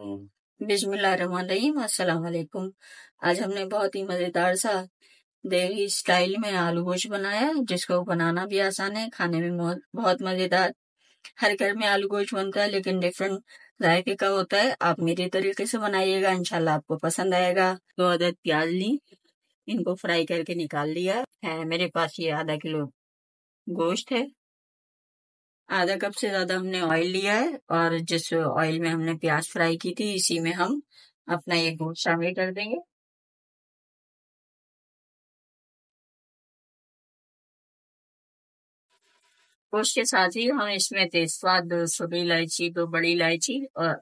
बिस्मिल्लाहिर्रहमानिर्रहीम अस्सलाम आज हमने बहुत ही मज़ेदार सा देवी स्टाइल में आलू गोश्त बनाया जिसको बनाना भी आसान है, खाने में बहुत मज़ेदार। हर घर में आलू गोश्त बनता है, लेकिन डिफरेंट जायके का होता है। आप मेरे तरीके से बनाइएगा, इंशाल्लाह आपको पसंद आएगा। दो अदद प्याज ली, इनको फ्राई करके निकाल लिया। है, मेरे पास ये आधा किलो गोश्त है। आधा कप से ज़्यादा हमने ऑयल लिया है और जिस ऑयल में हमने प्याज फ्राई की थी, इसी में हम अपना ये गोश्त शामिल कर देंगे। गोश्त के साथ ही हम इसमें तेजपात, दो छोटी इलायची, दो बड़ी इलायची और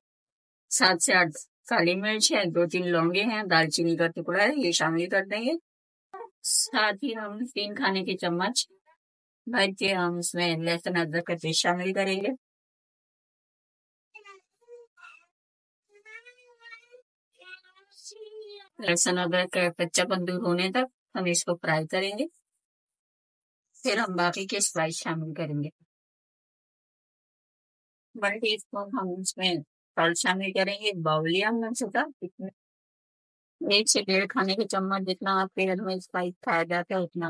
सात से आठ काली मिर्च है, दो तीन लौंगे हैं, दालचीनी का टुकड़ा है, ये शामिल कर देंगे। साथ ही हम तीन खाने के चम्मच भर के हम इसमें लहसुन अदरक का पेस्ट शामिल करेंगे। लहसुन अदरक का कच्चा दूर होने तक हम इसको फ्राई करेंगे। फिर हम बाकी के स्पाइस शामिल करेंगे। वन टी स्पून हम इसमें सॉल्ट शामिल करेंगे। बाउलिया हमने छोटा एक से डेढ़ खाने के चम्मच जितना आपके घर में स्पाइस खाया जाता है उतना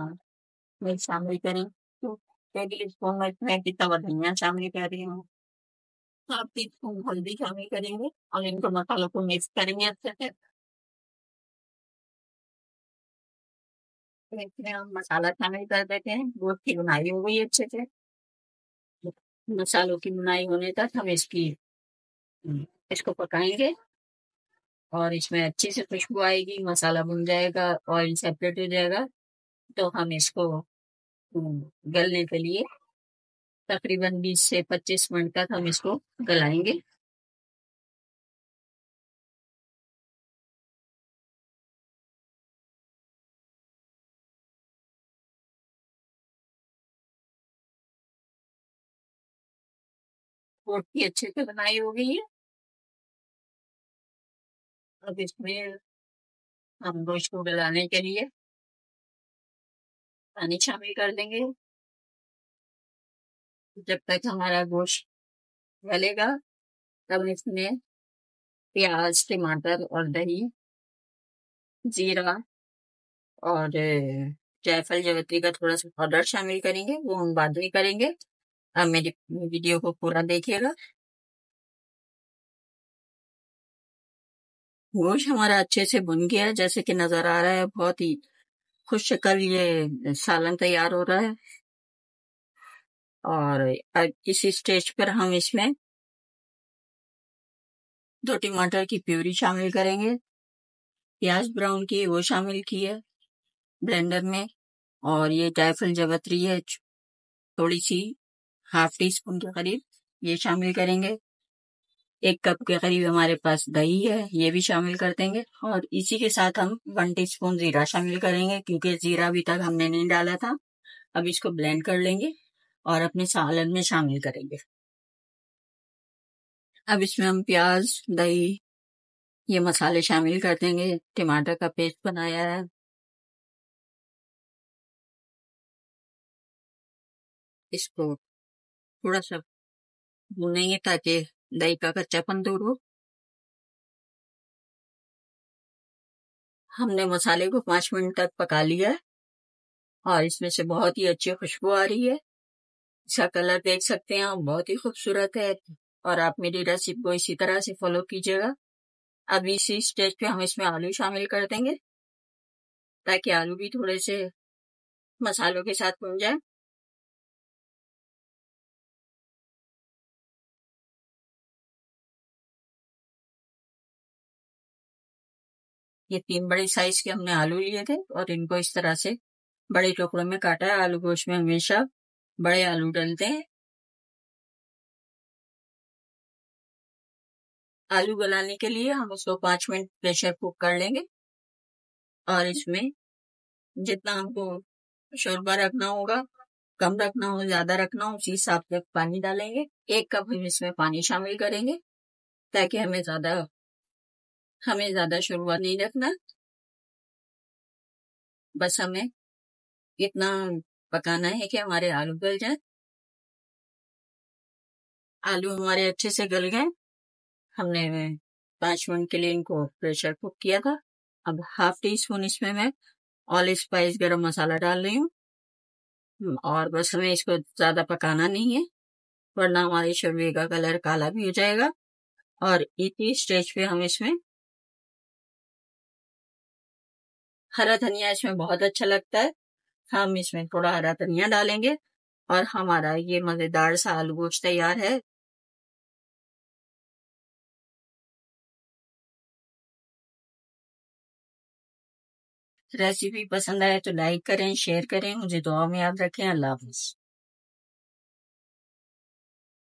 मिर्च शामिल करें तो टेबल स्पून मैं कितना शामिल कर रही हूँ। टी स्पून हल्दी शामिल करेंगे और इनको मसालों को मिक्स करेंगे अच्छे से। इसमें हम मसाला शामिल कर देते हैं की बुनाई हो गई अच्छे से। मसालों की बुनाई होने तक हम इसकी इसको पकाएँगे और इसमें अच्छी से खुशबू आएगी, मसाला भुन जाएगा ऑयल सेपरेट हो जाएगा। तो हम इसको गलने के लिए तकरीबन 20 से 25 मिनट तक हम इसको गलाएँगे। रोटी अच्छे से बनाई गई है। अब इसमें हम गोश्त को गलाने के लिए पानी शामिल कर देंगे। जब तक हमारा गोश्त गलेगा, तब इसमें प्याज, टमाटर और दही, जीरा और जायफल, जवत्री का थोड़ा सा पाउडर शामिल करेंगे, वो हम बाद में करेंगे। अब मेरी वीडियो को पूरा देखिएगा। गोश्त हमारा अच्छे से भुन गया, जैसे कि नज़र आ रहा है, बहुत ही खुश शक्ल ये सालन तैयार हो रहा है। और अब इस स्टेज पर हम इसमें दो टमाटर की प्यूरी शामिल करेंगे। प्याज ब्राउन की वो शामिल की है ब्लेंडर में और ये जायफल जवत्री है। थोड़ी सी हाफ़ टी स्पून के करीब ये शामिल करेंगे। एक कप के करीब हमारे पास दही है, ये भी शामिल कर देंगे। और इसी के साथ हम वन टीस्पून जीरा शामिल करेंगे, क्योंकि जीरा अभी तक हमने नहीं डाला था। अब इसको ब्लेंड कर लेंगे और अपने सालन में शामिल करेंगे। अब इसमें हम प्याज, दही, ये मसाले शामिल कर देंगे। टमाटर का पेस्ट बनाया है। इसको थोड़ा सा भूनेंगे ताकि दही का कच्चापन दूर हो हमने मसाले को पाँच मिनट तक पका लिया है। और इसमें से बहुत ही अच्छी खुशबू आ रही है। इसका कलर देख सकते हैं आप, बहुत ही खूबसूरत है। और आप मेरी रेसिपी को इसी तरह से फॉलो कीजिएगा। अब इसी स्टेज पे हम इसमें आलू शामिल कर देंगे। ताकि आलू भी थोड़े से मसालों के साथ बन जाए। ये तीन बड़े साइज़ के हमने आलू लिए थे और इनको इस तरह से बड़े टुकड़ों में काटा है। आलू गोश्त में हमेशा बड़े आलू डलते हैं। आलू गलाने के लिए हम उसको पाँच मिनट प्रेशर कुक कर लेंगे और इसमें जितना हमको शोरबा रखना होगा, कम रखना हो, ज़्यादा रखना हो, उसी हिसाब से पानी डालेंगे। एक कप हम इसमें पानी शामिल करेंगे ताकि हमें ज़्यादा हमें ज़्यादा शोरबा नहीं रखना। बस हमें इतना पकाना है कि हमारे आलू गल जाए। आलू हमारे अच्छे से गल गए। हमने पाँच मिनट के लिए इनको प्रेशर कुक किया था। अब हाफ़ टी स्पून इसमें मैं ऑल स्पाइस गरम मसाला डाल रही हूँ। और बस हमें इसको ज़्यादा पकाना नहीं है, वरना हमारे शोरबे का कलर काला भी हो जाएगा। और इसी स्टेज पे हम इसमें हरा धनिया इसमें बहुत अच्छा लगता है। हम इसमें थोड़ा हरा धनिया डालेंगे और हमारा ये मज़ेदार सा आलू गोश्त तैयार है। रेसिपी पसंद आए तो लाइक करें, शेयर करें। मुझे दुआ में याद रखें। अल्लाह हाफिज।